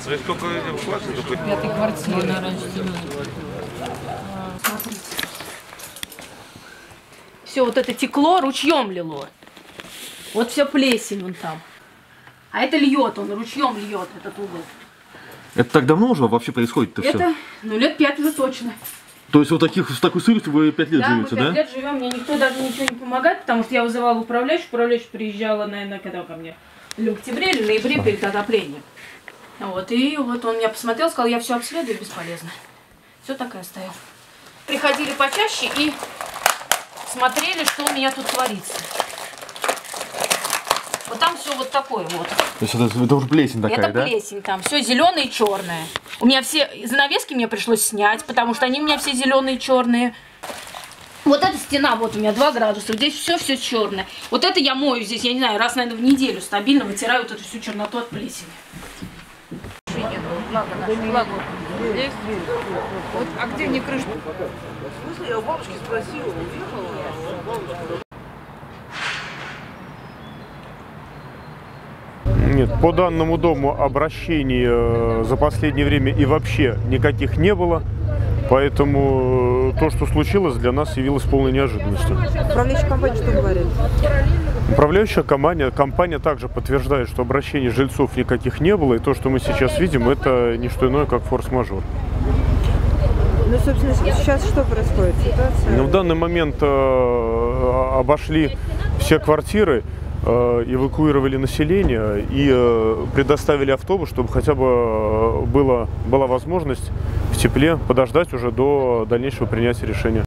Смотри, сколько платят, такой пятой квартиры раньше Все вот это текло, ручьем лило. Вот все плесень вон там. А это льет, он ручьем льет этот угол. Это так давно уже вообще происходит-то все? Это, ну, лет пять уже точно. То есть вот таких, с такой сыростью вы пять лет да, живете, мы пять да? лет живем, мне никто даже ничего не помогает, потому что я вызывала управляющую, управляющая приезжала, наверное, когда ко мне, или в октябре, или в ноябре перед отоплением. Вот, и вот он меня посмотрел, сказал, я все обследую, бесполезно. Все так и оставил. Приходили почаще и смотрели, что у меня тут творится. Вот там все вот такое вот. То есть это, это уже плесень такая, Это да? плесень там, все зеленое и черное. У меня все занавески мне пришлось снять, потому что они у меня все зеленые и черные. Вот эта стена, вот у меня 2 градуса, здесь все все черное. Вот это я мою здесь, я не знаю, раз, наверное, в неделю стабильно вытираю вот эту всю черноту от плесени. Вот, а где не крыша? Нет, по данному дому обращений э, за последнее время и вообще никаких не было. Поэтому э, то, что случилось, для нас явилось полной неожиданностью. Управляющая компания что говорит? Управляющая компания, компания также подтверждает, что обращений жильцов никаких не было, и то, что мы сейчас видим, это не что иное, как форс-мажор. Ну, собственно, сейчас что происходит? Ситуация... Ну, в данный момент э, обошли все квартиры, э, эвакуировали население и э, предоставили автобус, чтобы хотя бы э, было, была возможность в тепле подождать уже до дальнейшего принятия решения.